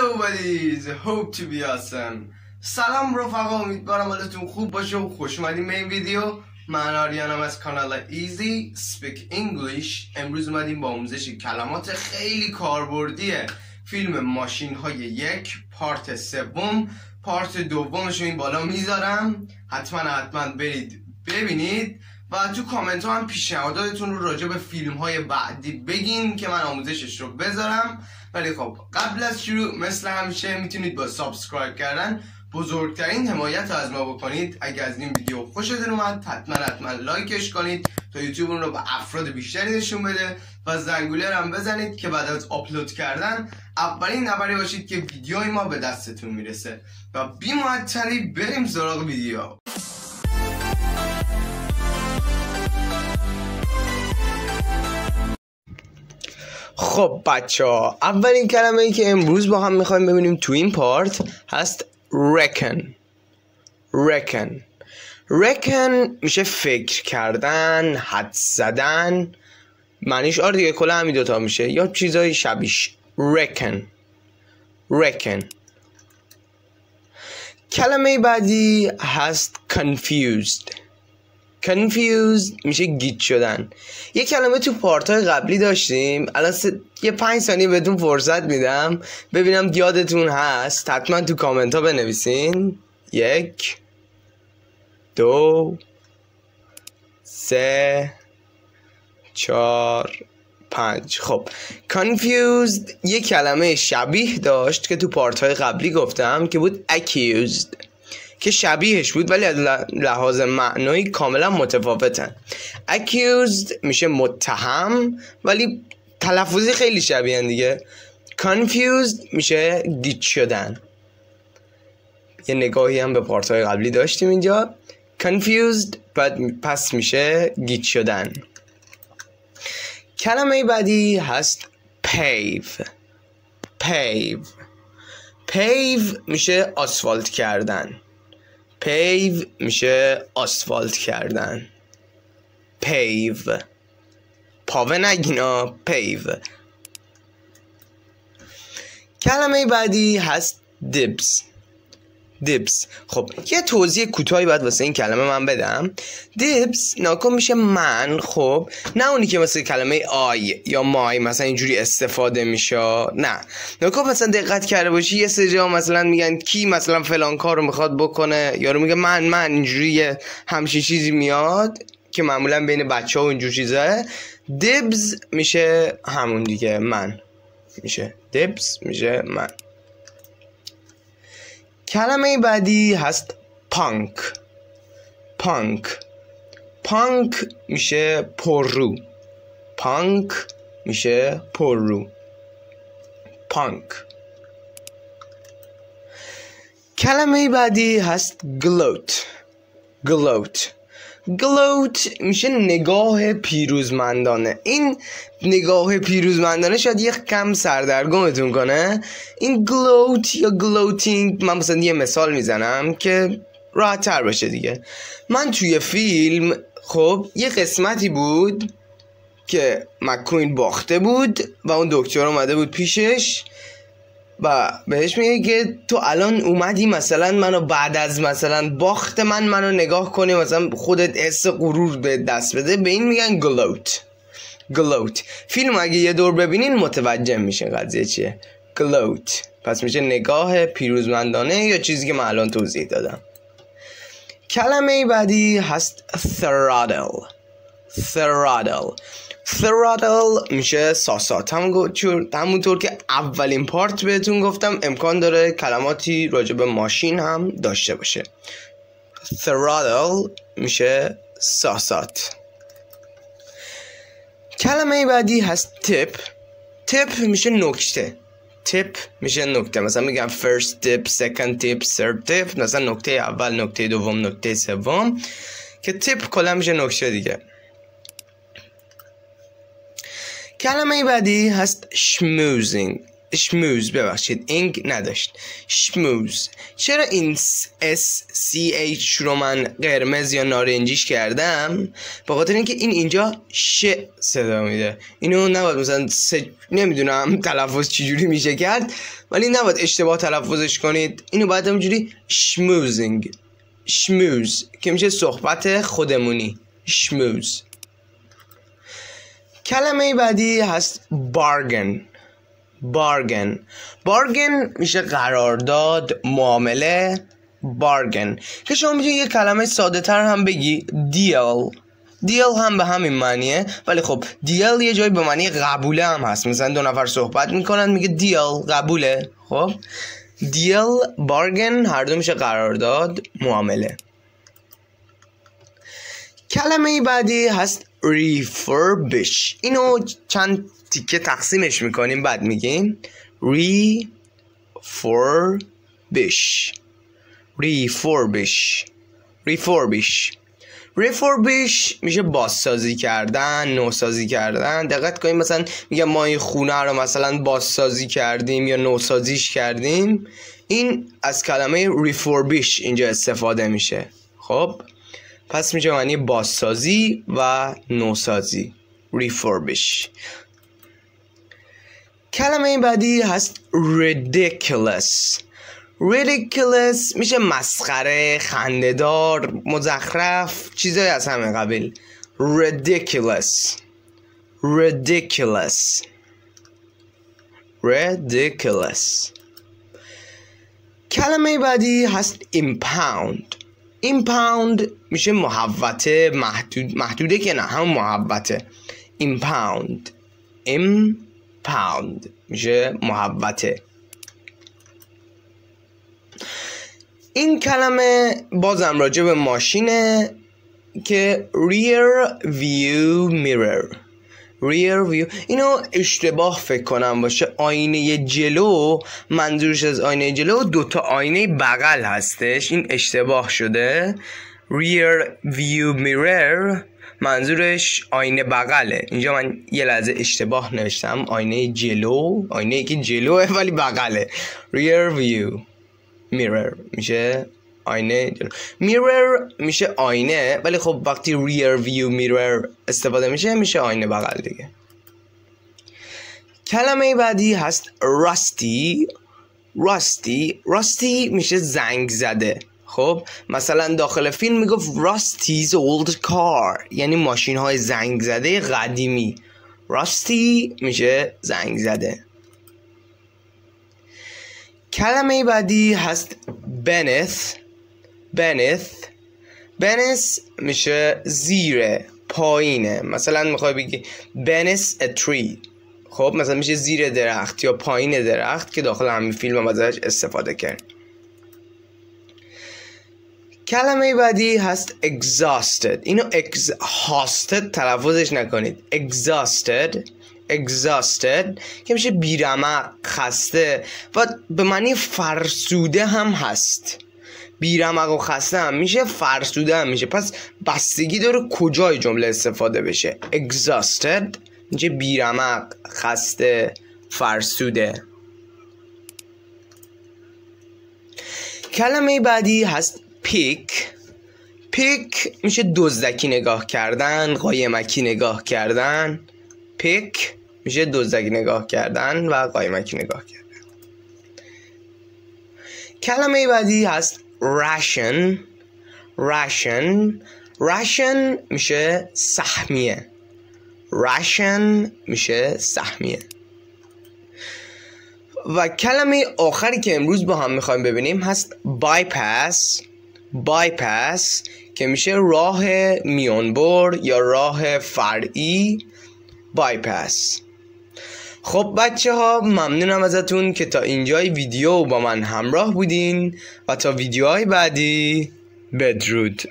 Hello buddies, hope to be awesome. سلام رفقا امیدوارم حالتون خوب باشه و خوش اومدیم به این ویدیو. من آریانم از کانال Easy. Speak English. امروز اومدیم با آموزش کلمات خیلی کاربردی فیلم ماشین های یک پارت سوم. پارت دومش این بالا می‌ذارم. حتما حتما برید ببینید. و تو کامنت ها هم پیشنهاداتتون رو راجع به فیلم های بعدی بگین که من آموزشش رو بذارم. ولی خب قبل از شروع مثل همیشه می‌تونید با subscribe کردن بزرگترین حمایت از ما بکنید. اگر از این ویدیو خوشتون اومد حتما حتما لایکش کنید تا یوتیوب اون رو به افراد بیشتری نشون بده و زنگوله هم بزنید که بعد از آپلود کردن اولین نفری باشید که ویدیوی ما به دستتون می‌رسه. و بی بریم سراغ ویدیو. خب بچه ها اولین کلمه ای که امروز با هم می‌خوایم ببینیم تو این پارت هست reckon. reckon. reckon میشه فکر کردن حد زدن. معنیش آره دیگه کلا همین دوتا میشه. یا چیزای شبیش reckon. reckon. کلمه بعدی هست confused. Confused میشه گیت شدن. یه کلمه تو پارت های قبلی داشتیم. الان یه پنج ثانیه بهتون فرصت میدم. ببینم یادتون هست. حتما تو کامنت ها بنویسین. یک دو سه چهار پنج. خب confused یه کلمه شبیه داشت که تو پارت های قبلی گفتم که بود accused. که شبیهش بود ولی از لحاظ معنایی کاملا متفاوتن. Accused میشه متهم ولی تلفظی خیلی شبیه دیگه. Confused میشه گیت شدن. یه نگاهی هم به پارتهای قبلی داشتیم اینجا. Confused بعد پس میشه گیت شدن. کلمه بعدی هست pave. Pave. Pave میشه آسفالت کردن. پیو میشه آسفالت کردن. پیو. پاوه نگینا پیو. کلمه بعدی هست دیبس دیبس خب یه توضیح کوتاهی باید واسه این کلمه من بدم. دیبس ناکن میشه من. خب نه اونی که مثل کلمه آی یا مای مثلا اینجوری استفاده میشه. نه. ناکن مثلا دقت کرده باشی یه سری مثلا میگن کی مثلا فلان کار رو می‌خواد بکنه. یارو میگه من من. اینجوری همچین چیزی میاد که معمولا بین بچه ها و اینجور چیزه. دیبز میشه همون دیگه. من میشه. دیبز میشه من. کلمه بعدی هست پانک. پانک. پانک میشه پررو. پانک میشه پررو. پانک. کلمه بعدی هست gloat gloat gloat میشه نگاه پیروزمندانه. این نگاه پیروزمندانه شاید یک کم سردرگمتون کنه. این gloat یا gloating من مثلا یه مثال می‌زنم که راحت تر باشه دیگه. من توی فیلم خب یه قسمتی بود که مکوین باخته بود و اون دکتر اومده بود پیشش. و بهش میگه که تو الان اومدی مثلا منو بعد از مثلا باخت من منو نگاه کنی مثلا خودت حس غرور به دست بده. به این میگن گلوت گلوت فیلم اگه یه دور ببینین متوجه میشه قضیه چیه. گلوت پس میشه نگاه پیروزمندانه یا چیزی که من الان توضیح دادم. کلمه بعدی هست throttle. Throttle. Throttle میشه ساسات همونطور که اولین پارت بهتون گفتم امکان داره کلماتی راجع به ماشین هم داشته باشه. Throttle میشه ساسات. کلمه بعدی هست تپ تپ میشه نکته. تپ میشه نکته. مثلا میگم first tip second tip third tip. مثلا نکته اول نکته دوم نکته سوم. که tip کلا میشه نکته دیگه. کلمه بعدی هست schmoozing. schmooze ببخشید ing نداشت. schmooze چرا این S C H رو من قرمز یا نارنجیش کردم؟ به خاطر اینکه این اینجا ش صدا میده. اینو نباید مثلا س... نمی‌دونم تلفظ چجوری میشه کرد ولی نباید اشتباه تلفظش کنید. اینو باید همینجوری schmoozing شموز که میشه صحبت خودمونی. شموز کلمه بعدی هست بارگن. بارگن. بارگن میشه قرارداد معامله بارگن. که شما می‌تونی یه کلمه ساده تر هم بگی دیل. دیل هم به همین معنیه. ولی خب دیل یه جایی به معنی قبوله هم هست. مثلا دو نفر صحبت می‌کنن میگه دیل قبوله. خب؟ دیل بارگن هر دو میشه قرارداد معامله. کلمه بعدی هست refurbish. اینو چند تیکه تقسیمش می‌کنیم بعد میگیم refurbish. Refurbish. Refurbish. Refurbish میشه بازسازی کردن نوسازی کردن. دقت کنیم مثلا میگم ما این خونه رو مثلا بازسازی کردیم یا نوسازیش کردیم. این از کلمه refurbish اینجا استفاده میشه. خب؟ پس میشه معنی بازسازی و نوسازی. Refurbish. کلمه بعدی هست ridiculous. Ridiculous میشه مسخره خندهدار مزخرف چیزایی از همه قبیل. Ridiculous. Ridiculous. Ridiculous. کلمه بعدی هست impound. Impound میشه محوته محدود محدوده که نه هم محوته impound impound میشه محوته این کلمه بازم راجع به ماشینه که rear view mirror. Rear view. اینو اشتباه فکر کنم باشه. آینه جلو منظورش از آینه جلو دوتا آینه بغل هستش. این اشتباه شده. Rear view mirror منظورش آینه بغله. اینجا من یه لحظه اشتباه نوشتم. آینه جلو. آینه که جلوه ولی بغله. Rear view mirror. میشه؟ آینه mirror میشه آینه ولی خب وقتی rear view mirror استفاده میشه میشه آینه بغل دیگه. کلمه بعدی هست راستی راستی راستی میشه زنگ زده. خب مثلا داخل فیلم می‌گفت راستیز اولد کار یعنی ماشین های زنگ زده قدیمی. راستی میشه زنگ زده. کلمه بعدی هست بنث بنث بنث میشه زیر پایینه. مثلا می‌خوای بگی بنث a tree. خب مثلا میشه زیر درخت یا پایین درخت که داخل همین فیلم هم ازش استفاده کرد کلمه بعدی هست exhausted. اینو exhausted تلفظش نکنید. Exhausted. Exhausted. که میشه بیرمق خسته و به معنی فرسوده هم هست. بیرمق و خسته هم میشه فرسوده هم میشه. پس بستگی داره کجای جمله استفاده بشه. Exhausted میشه بیرمق خسته فرسوده. کلمه بعدی هست پیک پیک میشه دزدکی نگاه کردن قایمکی نگاه کردن. پیک میشه دزدکی نگاه کردن و قایمکی نگاه کردن. کلمه بعدی هست راشن راشن راشن میشه سهمیه. راشن میشه سهمیه. و کلمه آخری که امروز با هم می‌خوایم ببینیم هست بایپاس بایپاس که میشه راه میانبر یا راه فرعی. بایپاس خب بچه ها ممنونم ازتون که تا اینجای ویدیو با من همراه بودین و تا ویدیوهای بعدی بدرود.